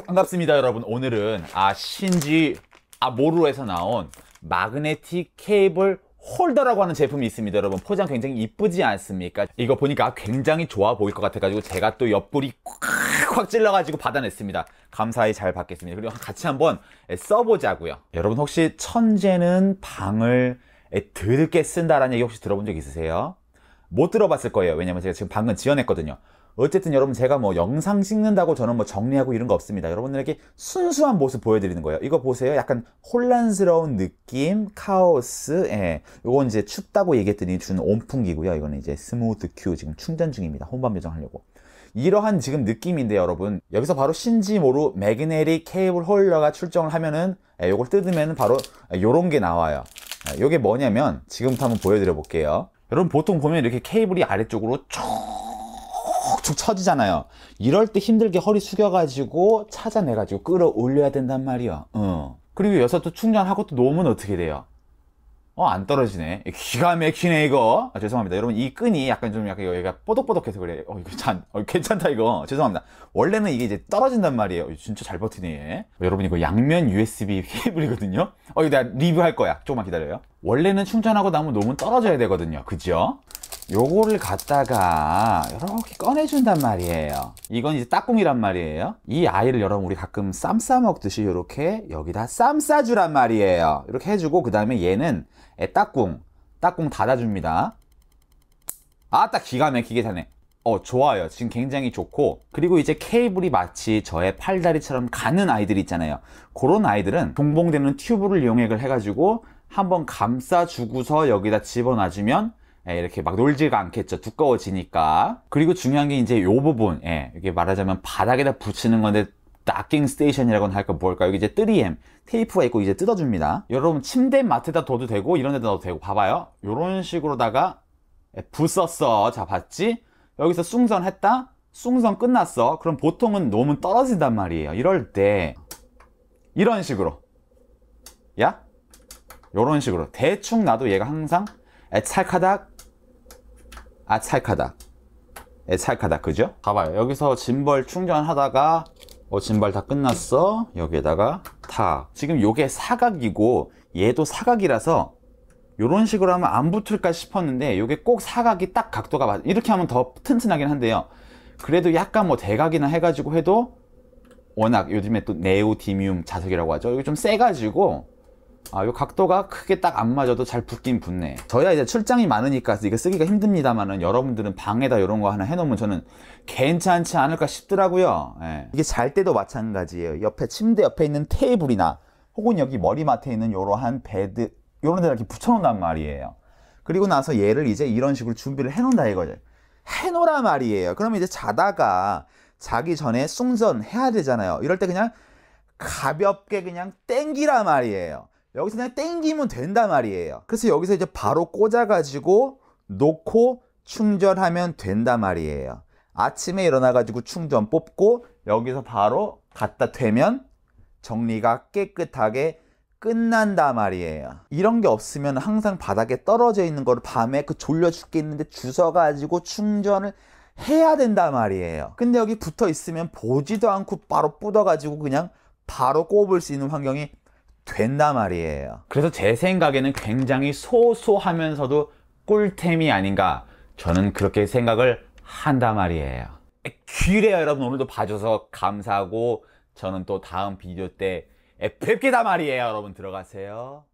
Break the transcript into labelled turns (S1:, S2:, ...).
S1: 반갑습니다 여러분. 오늘은 아 신지 아모루에서 나온 마그네틱 케이블 홀더라고 하는 제품이 있습니다 여러분. 포장 굉장히 이쁘지 않습니까? 이거 보니까 굉장히 좋아 보일 것 같아 가지고 제가 또 옆구리 콱콱 찔러 가지고 받아냈습니다. 감사히 잘 받겠습니다. 그리고 같이 한번 써보자고요. 여러분 혹시 천재는 방을 드럽게 쓴다라는 얘기 혹시 들어본 적 있으세요? 못 들어봤을 거예요. 왜냐면 제가 지금 방금 지어냈거든요 어쨌든 여러분 제가 뭐 영상 찍는다고 저는 뭐 정리하고 이런 거 없습니다. 여러분들에게 순수한 모습 보여드리는 거예요. 이거 보세요. 약간 혼란스러운 느낌, 카오스. 예. 요건 이제 춥다고 얘기했더니 준 온풍기고요. 이거는 이제 Smooth Q 지금 충전 중입니다. 혼밥 요정하려고. 이러한 지금 느낌인데 여러분 여기서 바로 신지모루 magnetic cable holder가 출동을 하면은 예, 요걸 뜯으면 바로 요런 게 나와요. 예, 요게 뭐냐면 지금부터 한번 보여드려 볼게요. 여러분 보통 보면 이렇게 케이블이 아래쪽으로 쭉 툭툭 처지잖아요. 이럴 때 힘들게 허리 숙여가지고 찾아내가지고 끌어올려야 된단 말이야. 어. 그리고 여기서 또 충전하고 또 놓으면 어떻게 돼요? 어, 안 떨어지네. 기가 막히네, 이거. 아, 죄송합니다. 여러분, 이 끈이 약간 좀 약간 여기가 뽀독뽀독해서 그래. 어, 이거 참, 어, 괜찮다, 이거. 죄송합니다. 원래는 이게 이제 떨어진단 말이에요. 진짜 잘 버티네. 어, 여러분, 이거 양면 USB 케이블이거든요. 어, 이거 내가 리뷰할 거야. 조금만 기다려요. 원래는 충전하고 나면 놓으면 떨어져야 되거든요. 그죠? 요거를 갖다가 이렇게 꺼내준단 말이에요. 이건 이제 따꿍이란 말이에요. 이 아이를 여러분 우리 가끔 쌈 싸 먹듯이 이렇게 여기다 쌈 싸주란 말이에요. 이렇게 해주고 그 다음에 얘는 따꿍 따꿍 닫아줍니다. 아따 기가 막히게 자네. 어 좋아요. 지금 굉장히 좋고. 그리고 이제 케이블이 마치 저의 팔다리처럼 가는 아이들 있잖아요. 그런 아이들은 동봉되는 튜브를 이용해 가지고 한번 감싸주고서 여기다 집어넣어주면 예, 이렇게 막 놀지가 않겠죠. 두꺼워지니까. 그리고 중요한 게 이제 요 부분, 예, 이게 말하자면 바닥에다 붙이는 건데 docking station이라고는 할까 뭘까 여기 이제 3M 테이프가 있고 이제 뜯어줍니다. 여러분 침대 맡에다 둬도 되고 이런 데다 둬도 되고 봐봐요. 요런 식으로다가 예, 붙었어. 자 봤지? 여기서 충전 했다? 충전 끝났어. 그럼 보통은 놓으면 떨어진단 말이에요. 이럴 때 이런 식으로 야? 요런 식으로 대충 놔도 얘가 항상 찰카닥 아 찰카닥 찰카닥 그죠? 봐봐요. 여기서 짐벌 충전하다가 어 짐벌 다 끝났어. 여기에다가 타. 지금 요게 사각이고 얘도 사각이라서 이런 식으로 하면 안 붙을까 싶었는데 이게 꼭 사각이 딱 각도가 맞 이렇게 하면 더 튼튼하긴 한데요. 그래도 약간 뭐 대각이나 해가지고 해도 워낙 요즘에 또 네오디뮴 자석이라고 하죠. 이게 좀 세가지고 아, 요 각도가 크게 딱 안 맞아도 잘 붙긴 붙네. 저희가 이제 출장이 많으니까 이거 쓰기가 힘듭니다만은 여러분들은 방에다 이런 거 하나 해놓으면 저는 괜찮지 않을까 싶더라고요. 예. 이게 잘 때도 마찬가지예요. 옆에 침대 옆에 있는 테이블이나 혹은 여기 머리맡에 있는 이러한 bed 이런 데다 이렇게 붙여놓는단 말이에요. 그리고 나서 얘를 이제 이런 식으로 준비를 해놓는다 이거죠. 해놓으란 말이에요. 그러면 이제 자다가 자기 전에 충전 해야 되잖아요. 이럴 때 그냥 가볍게 그냥 땡기란 말이에요. 여기서 그냥 땡기면 된단 말이에요. 그래서 여기서 이제 바로 꽂아가지고 놓고 충전하면 된단 말이에요. 아침에 일어나가지고 충전 뽑고 여기서 바로 갖다 대면 정리가 깨끗하게 끝난다 말이에요. 이런 게 없으면 항상 바닥에 떨어져 있는 거를 밤에 그 졸려 죽겠는데 주워가지고 충전을 해야 된다 말이에요. 근데 여기 붙어 있으면 보지도 않고 바로 뻗어가지고 그냥 바로 꼽을 수 있는 환경이 된다 말이에요. 그래서 제 생각에는 굉장히 소소하면서도 꿀템이 아닌가 저는 그렇게 생각을 한다 말이에요. 귀래요 여러분 오늘도 봐줘서 감사하고 저는 또 다음 비디오 때 뵙겠다 말이에요 여러분 들어가세요.